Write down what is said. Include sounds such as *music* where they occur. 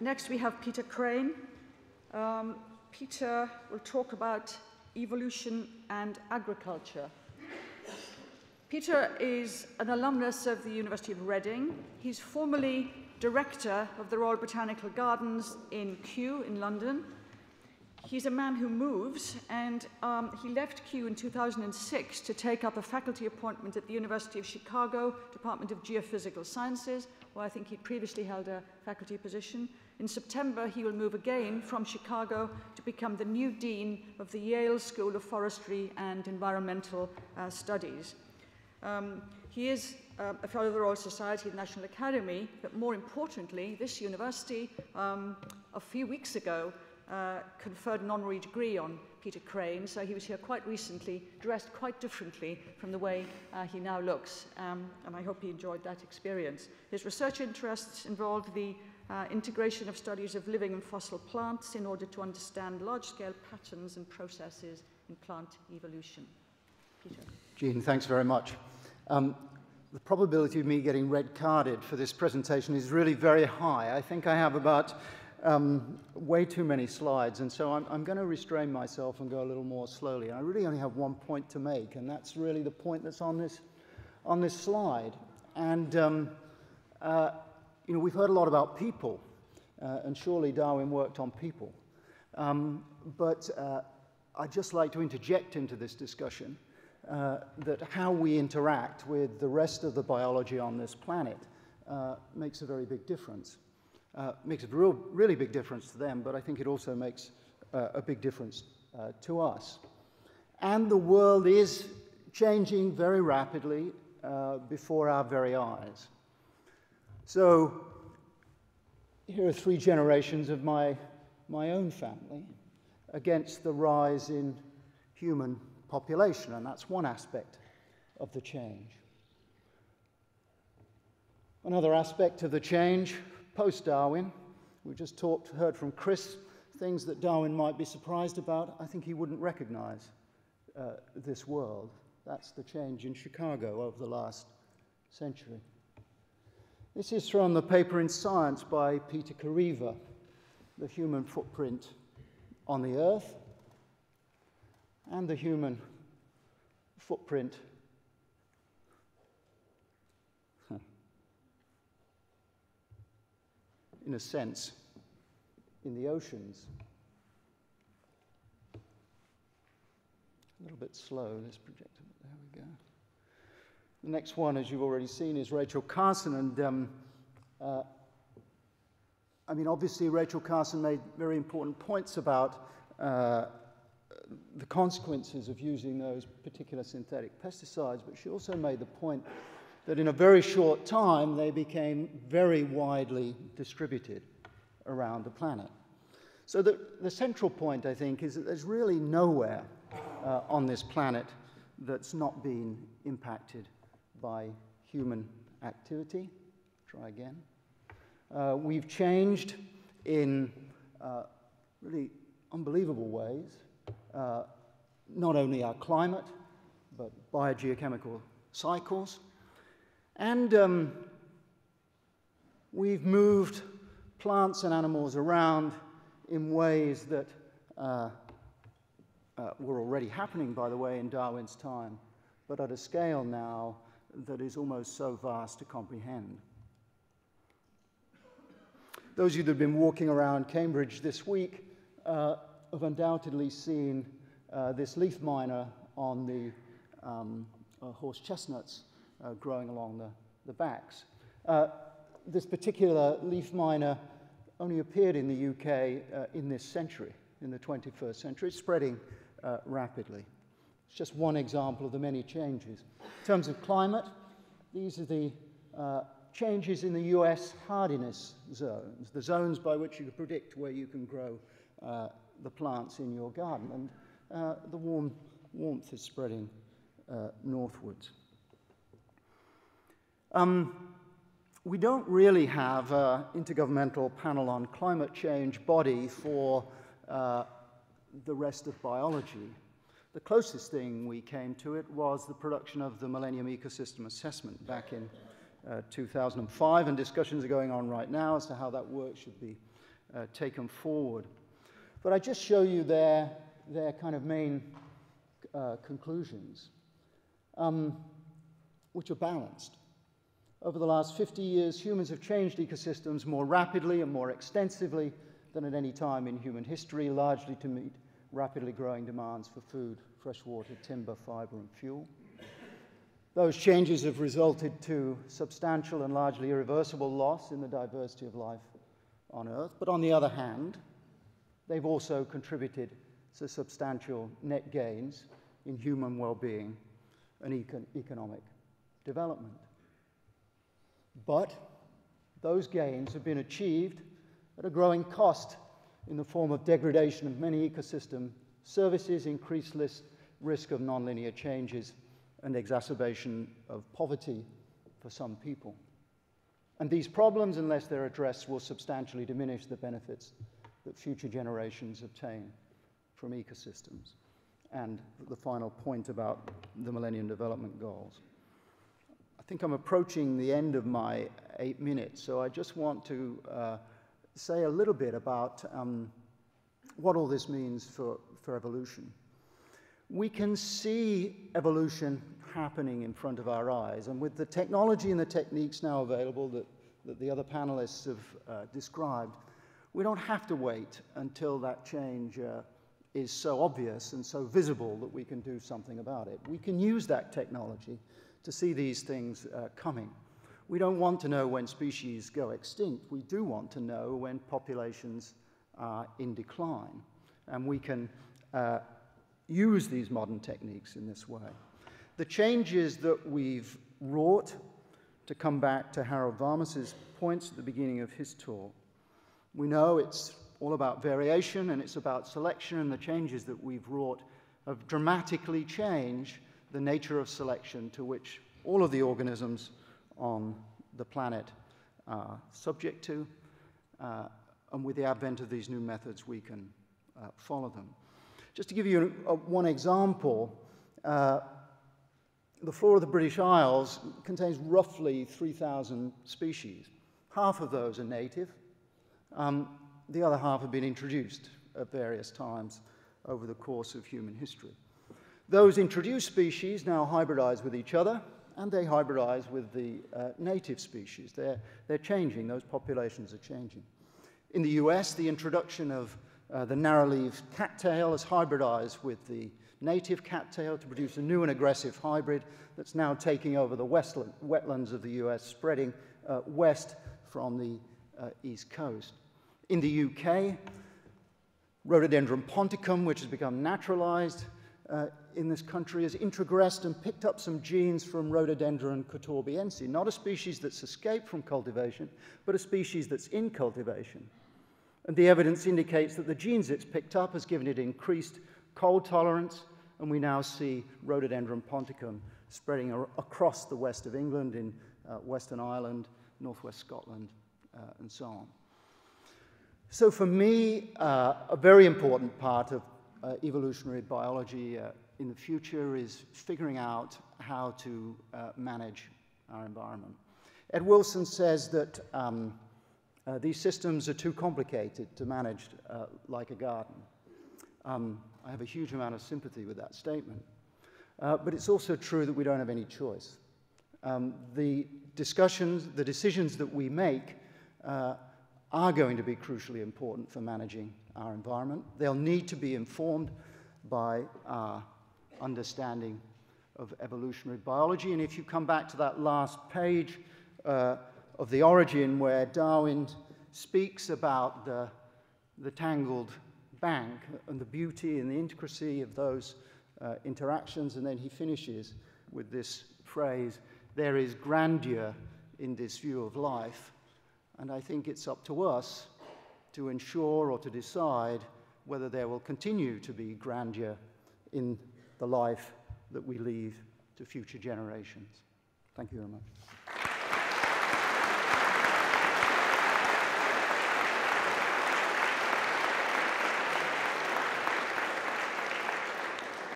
next we have Peter Crane. Um, Peter will talk about evolution and agriculture. Peter is an alumnus of the University of Reading. He's formerly director of the Royal Botanical Gardens in Kew in London. He's a man who moves, and um, he left Kew in 2006 to take up a faculty appointment at the University of Chicago, Department of Geophysical Sciences, where I think he previously held a faculty position. In September, he will move again from Chicago to become the new dean of the Yale School of Forestry and Environmental uh, Studies. Um, he is uh, a fellow of the Royal Society and National Academy, but more importantly, this university, um, a few weeks ago, uh, conferred an honorary degree on Peter Crane, so he was here quite recently, dressed quite differently from the way uh, he now looks, um, and I hope he enjoyed that experience. His research interests involved the uh, integration of studies of living and fossil plants in order to understand large-scale patterns and processes in plant evolution. Peter. Jean, thanks very much. Um, the probability of me getting red carded for this presentation is really very high. I think I have about um, way too many slides, and so I'm, I'm going to restrain myself and go a little more slowly. I really only have one point to make, and that's really the point that's on this, on this slide. And, um, uh, you know, we've heard a lot about people, uh, and surely Darwin worked on people. Um, but uh, I'd just like to interject into this discussion uh, that how we interact with the rest of the biology on this planet uh, makes a very big difference. Uh, makes a real, really big difference to them, but I think it also makes uh, a big difference to us. And the world is changing very rapidly before our very eyes. So here are three generations of my, my own family against the rise in human population, and that's one aspect of the change. Another aspect of the change post Darwin, we just talked, heard from Chris things that Darwin might be surprised about. I think he wouldn't recognize uh, this world. That's the change in Chicago over the last century. This is from the paper in Science by Peter Kareiva, The Human Footprint on the Earth and the human footprint *laughs* in a sense, in the oceans. A little bit slow, this projector, there we go. The next one, as you've already seen, is Rachel Carson, and um, uh, I mean, obviously, Rachel Carson made very important points about uh, the consequences of using those particular synthetic pesticides, but she also made the point that in a very short time they became very widely distributed around the planet. So the, the central point, I think, is that there's really nowhere uh, on this planet that's not been impacted by human activity. Try again. Uh, we've changed in uh, really unbelievable ways uh, not only our climate, but biogeochemical cycles. And um, we've moved plants and animals around in ways that uh, uh, were already happening, by the way, in Darwin's time, but at a scale now that is almost so vast to comprehend. Those of you that have been walking around Cambridge this week uh, have undoubtedly seen uh, this leaf miner on the um, uh, horse chestnuts uh, growing along the, the backs. Uh, this particular leaf miner only appeared in the UK uh, in this century, in the 21st century. It's spreading rapidly. It's just one example of the many changes. In terms of climate, these are the changes in the US hardiness zones, the zones by which you can predict where you can grow uh, the plants in your garden. And uh, the warm, warmth is spreading uh, northwards. Um, we don't really have an intergovernmental panel on climate change body for uh, the rest of biology. The closest thing we came to it was the production of the Millennium Ecosystem Assessment back in uh, 2005, and discussions are going on right now as to how that work should be uh, taken forward. But I just show you their, their kind of main uh, conclusions, um, which are balanced. Over the last 50 years, humans have changed ecosystems more rapidly and more extensively than at any time in human history, largely to meet rapidly growing demands for food, fresh water, timber, fiber, and fuel. Those changes have resulted to substantial and largely irreversible loss in the diversity of life on Earth. But on the other hand, they've also contributed to substantial net gains in human well-being and econ economic development. But those gains have been achieved at a growing cost in the form of degradation of many ecosystem services, increased risk of nonlinear changes, and exacerbation of poverty for some people. And these problems, unless they're addressed, will substantially diminish the benefits that future generations obtain from ecosystems. And the final point about the Millennium Development Goals. I think I'm approaching the end of my eight minutes, so I just want to uh, say a little bit about um, what all this means for, for evolution. We can see evolution happening in front of our eyes, and with the technology and the techniques now available that, that the other panelists have uh, described, we don't have to wait until that change uh, is so obvious and so visible that we can do something about it. We can use that technology to see these things uh, coming. We don't want to know when species go extinct. We do want to know when populations are in decline. And we can uh, use these modern techniques in this way. The changes that we've wrought, to come back to Harold Varmus's points at the beginning of his talk, we know it's all about variation and it's about selection, and the changes that we've wrought have dramatically changed the nature of selection to which all of the organisms on the planet are subject to. Uh, and with the advent of these new methods, we can uh, follow them. Just to give you a, a, one example, uh, the flora of the British Isles contains roughly 3,000 species. Half of those are native. Um, the other half have been introduced at various times over the course of human history. Those introduced species now hybridize with each other, and they hybridize with the uh, native species. They're, they're changing, those populations are changing. In the US, the introduction of uh, the narrow-leaved cattail has hybridized with the native cattail to produce a new and aggressive hybrid that's now taking over the westland, wetlands of the US, spreading uh, west from the uh, east coast. In the UK, Rhododendron ponticum, which has become naturalized, uh, in this country has introgressed and picked up some genes from Rhododendron catawbiense, not a species that's escaped from cultivation, but a species that's in cultivation. And the evidence indicates that the genes it's picked up has given it increased cold tolerance, and we now see Rhododendron ponticum spreading across the west of England, in uh, Western Ireland, northwest Scotland, uh, and so on. So for me, uh, a very important part of uh, evolutionary biology uh, in the future is figuring out how to uh, manage our environment. Ed Wilson says that um, uh, these systems are too complicated to manage uh, like a garden. Um, I have a huge amount of sympathy with that statement. Uh, but it's also true that we don't have any choice. Um, the discussions, the decisions that we make are going to be crucially important for managing our environment. They'll need to be informed by our understanding of evolutionary biology. And if you come back to that last page uh, of the origin where Darwin speaks about the, the tangled bank and the beauty and the intricacy of those uh, interactions, and then he finishes with this phrase, there is grandeur in this view of life. And I think it's up to us to ensure or to decide whether there will continue to be grandeur in the life that we leave to future generations. Thank you very much.